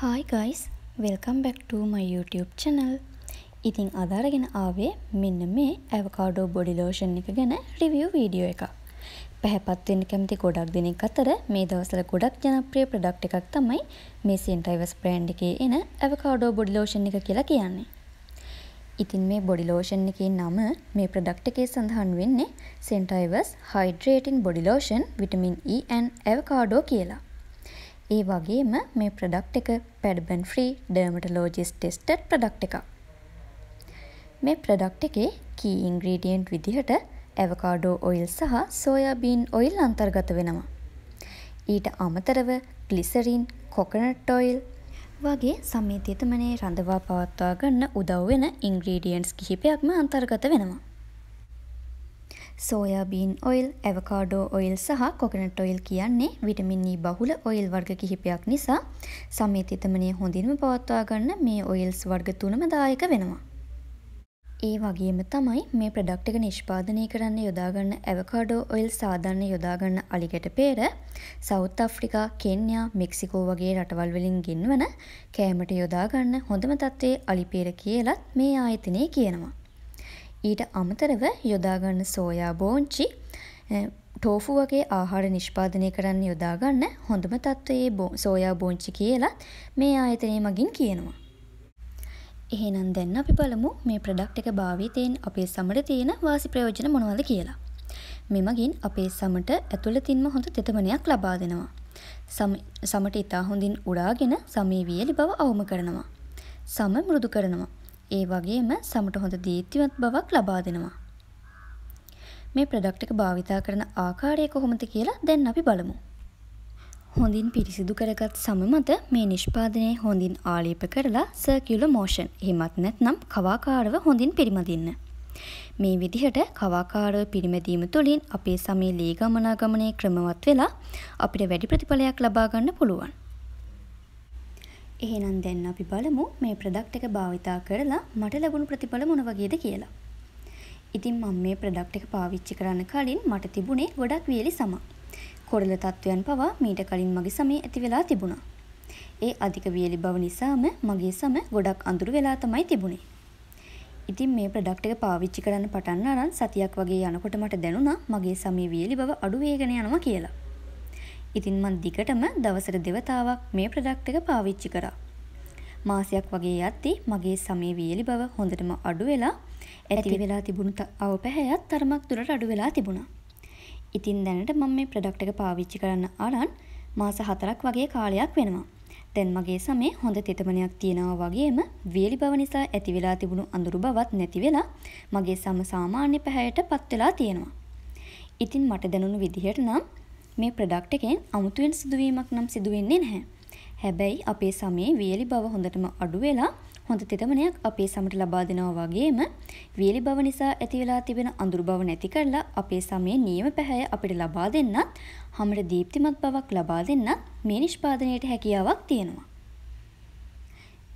Hi guys welcome back to my YouTube channel. ඉතින් අද අරගෙන ආවේ මෙන්න මේ ඇවකාඩෝ බොඩි ලෝෂන් එක ගැන රිවිව් වීඩියෝ එකක්. පැහැපත් වෙන්න කැමති ගොඩක් දෙනෙක් අතර මේ දවස්වල ගොඩක් ජනප්‍රිය ප්‍රොඩක්ට් එකක් තමයි මේ සෙන්ටයිවස් බ්‍රෑන්ඩ් එකේ එන ඇවකාඩෝ බොඩි ලෝෂන් එක කියලා කියන්නේ. ඉතින් මේ බොඩි ලෝෂන් එකේ නම මේ ප්‍රොඩක්ට් එකේ සඳහන් වෙන්නේ sensitive hydrating body lotion vitamin E and avocado කියලා. ඒ වගේම මේ ප්‍රොඩක්ට් එක paraben free dermatologist tested product එකක්. මේ ප්‍රොඩක්ට් එකේ කී ඉන්ග්‍රීඩියන්ට් විදිහට ඇවකාඩෝ ඔයිල් සහ සෝයාබීන් ඔයිල් අන්තර්ගත වෙනවා. ඊට අමතරව ග්ලිසරින්, කොකනට් ඔයිල් වගේ සමීතිතමනේ රඳවා පවත්වා ගන්න උදව් වෙන ඉන්ග්‍රීඩියන්ට්ස් කිහිපයක්ම අන්තර්ගත වෙනවා. සෝයාබීන් ඔයිල්, ඇවකාඩෝ ඔයිල් සහ කොකනට් ඔයිල් කියන්නේ විටමින් E බහුල ඔයිල් වර්ග කිහිපයක් නිසා සමීතිතමනේ හොඳින්ම පවත්වා ගන්න මේ ඔයිල්ස් වර්ග තුනම දායක වෙනවා. ඒ වගේම තමයි මේ ප්‍රොඩක්ට් එක නිෂ්පාදනය කරන්න යොදාගන්න ඇවකාඩෝ ඔයිල් සාධාරණ යොදාගන්න අලිගැට පෙර සවුත් අප්‍රිකා, කෙන්යා, මෙක්සිකෝ වගේ රටවල් වලින් ගෙන්වන කෑමට යොදාගන්න හොඳම තත්ත්වයේ අලිපේර කියලත් මේ ආයතනය කියනවා. ඊට අමතරව යොදාගන්න සෝයා බෝංචි ටෝෆු වගේ ආහාර නිෂ්පාදනය කරන්න යොදාගන්න හොඳම තත්ත්වයේ සෝයා බෝංචි කියලා මේ ආයතනය මගින් කියනවා. එහෙනම් දැන් අපි බලමු මේ ප්‍රොඩක්ට් එක භාවිතයෙන් අපේ සමට තියෙන වාසි ප්‍රයෝජන මොනවද කියලා. මෙමගින් අපේ සමට ඇතුළතින්ම හොඳ තෙතමනයක් ලබා දෙනවා. සමට ඉතා හොඳින් උඩාගෙන සමේ වියලි බව අවම කරනවා. සම මෘදු කරනවා. ඒ වගේම සමට හොඳ දීප්තිමත් බවක් ලබා දෙනවා. මේ ප්‍රොඩක්ට් එක භාවිතා කරන ආකාරය කොහොමද කියලා දැන් අපි බලමු. හොඳින් පිරිසිදු කරගත් සම මත මේ නිෂ්පාදනය හොඳින් ආලේප කරලා සර්කියුලර් මෝෂන් එහෙමත් නැත්නම් කවාකාරව හොඳින් පිරිමදින්න. මේ විදිහට කවාකාරව පිරිමැදීම තුළින් අපේ සමේ ලේ ගමනාගමනය ක්‍රමවත් වෙලා අපිට වැඩි ප්‍රතිඵලයක් ලබා ගන්න පුළුවන්. එහෙනම් දැන් අපි බලමු මේ ප්‍රොඩක්ට් එක භාවිතා කරලා මට ලැබුණු ප්‍රතිඵල මොන වගේද කියලා. ඉතින් මම මේ ප්‍රොඩක්ට් එක පාවිච්චි කරන්න කලින් මට තිබුණේ ගොඩක් වියලි සම. කොරළ තත්ත්වයන් පවා මීට කලින් මගේ සමේ ඇති වෙලා තිබුණා. ඒ අධික වියලි බව නිසාම මගේ සම ගොඩක් අඳුරු වෙලා තමයි තිබුණේ. ඉතින් මේ ප්‍රොඩක්ට් එක පාවිච්චි කරන්න පටන් අරන් සතියක් වගේ යනකොට මට දැනුණා මගේ සමේ වියලි බව අඩු වෙගෙන යනවා කියලා. ඉතින් මං දිගටම දවසට දෙවතාවක් මේ ප්‍රොඩක්ට් එක පාවිච්චි කරා. මාසයක් වගේ යද්දි මගේ සමේ වියලි බව හොඳටම අඩු වෙලා ඇති වෙලා තිබුණු අවපැහැයත් තරමක් දුරට අඩු වෙලා තිබුණා. ඉතින් දැනට මම මේ ප්‍රොඩක්ට් එක පාවිච්චි කරන්න අරන් මාස 4ක් වගේ කාලයක් වෙනවා. දැන් මගේ සමේ හොඳ තෙතමනයක් තියෙනවා වගේම වියලි බව නිසා ඇති වෙලා තිබුණු අඳුරු බවත් නැති වෙලා මගේ සම සාමාන්‍ය පැහැයට පත් වෙලා තියෙනවා. ඉතින් මට දැනුණු විදිහට නම් මේ ප්‍රොඩක්ට් එකෙන් අමුතුවෙන් සිදුවීමක් නම් සිදු වෙන්නේ නැහැ. හැබැයි අපේ සමේ වියලි බව හොඳටම අඩු වෙලා හොඳ තෙතමනයක් අපේ සමට ලබා දෙනවා වගේම වියලි බව නිසා ඇති වෙලා තිබෙන අඳුරු බව නැති කරලා අපේ සමේ නියම පැහැය අපිට ලබා දෙන්නත් හැමර දීප්තිමත් බවක් ලබා දෙන්නත් මේ නිෂ්පාදනයට හැකියාවක් තියෙනවා.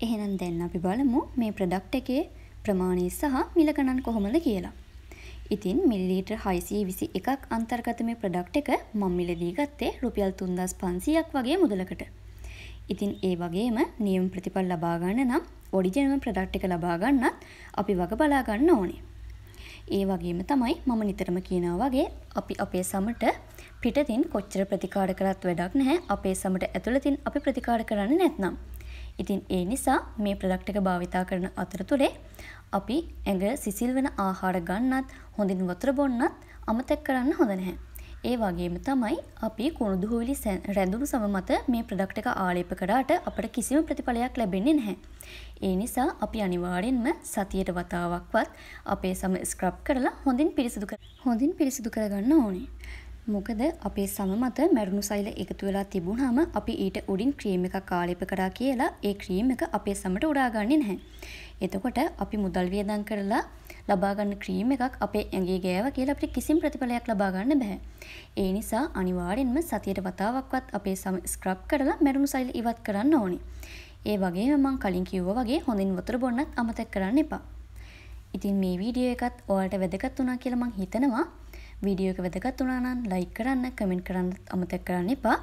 එහෙනම් දැන් අපි බලමු මේ ප්‍රොඩක්ට් එකේ ප්‍රමාණය සහ මිල ගණන් කොහොමද කියලා. ඉතින් මිලිලීටර් 621ක් අන්තර්ගත මේ ප්‍රොඩක්ට් එක මම මිලදී ගත්තේ රුපියල් 3500ක් වගේ මුදලකට. ඉතින් ඒ වගේම නියම ප්‍රතිඵල ලබා ගන්න නම් ඔරිජිනල් ප්‍රොඩක්ට් එක ලබා ගන්නත් අපි වග බලා ගන්න ඕනේ. ඒ වගේම තමයි මම නිතරම කියනවා වගේ අපි අපේ සමට පිටතින් කොච්චර ප්‍රතිකාර කරත් වැඩක් නැහැ අපේ සමට ඇතුළතින් අපි ප්‍රතිකාර කරන්නේ නැත්නම්. ඉතින් ඒ නිසා මේ ප්‍රොඩක්ට් එක භාවිතා කරන අතරතුරේ අපි ඇඟ සිසිල් වෙන ආහාර ගන්නත් හොඳින් වතුර බොන්නත් අමතක කරන්න හොඳ නැහැ. ඒ වගේම තමයි අපි කුණු දුහවිලි රැඳුණු සම මත මේ ප්‍රොඩක්ට් එක ආලේප කරාට අපට කිසිම ප්‍රතිඵලයක් ලැබෙන්නේ නැහැ. ඒ නිසා අපි අනිවාර්යෙන්ම සතියට වතාවක්වත් අපේ සම ස්ක්‍රබ් කරලා හොඳින් පිරිසිදු කර හොඳින් පිරිසිදු කරගන්න ඕනේ. මොකද අපේ සම මත මැරුණු සෛල එකතු වෙලා තිබුණාම අපි ඊට උඩින් ක්‍රීම් එකක් ආලේප කරා කියලා ඒ ක්‍රීම් එක අපේ සමට උඩාගන්නේ නැහැ. එතකොට අපි මුදල් වියදම් කරලා ලබා ගන්න ක්‍රීම් එකක් අපේ ඇඟේ ගෑව කියලා අපිට කිසිම ප්‍රතිඵලයක් ලබා ගන්න බෑ. ඒ නිසා අනිවාර්යෙන්ම සතියට වතාවක්වත් අපේ සම ස්ක්‍රබ් කරලා මැරුණු සෛල ඉවත් කරන්න ඕනේ. ඒ වගේම මම කලින් කිව්වා වගේ හොඳින් වතුර බොන්නත් අමතක කරන්න එපා. ඉතින් මේ වීඩියෝ එකත් ඔයාලට වැදගත් වුණා කියලා මම හිතනවා. වීඩියෝ එක වැදගත් වුණා නම් ලයික් කරන්න, කමෙන්ට් කරන්න අමතක කරන්න එපා.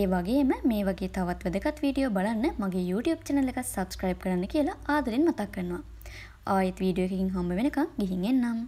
ඒ වගේම මේ වගේ තවත් වැදගත් වීඩියෝ බලන්න මගේ YouTube channel එක subscribe කරන්න කියලා ආදරෙන් මතක් කරනවා. ආයෙත් වීඩියෝ එකකින් හම්බ වෙනකන් ගිහින් එන්නම්.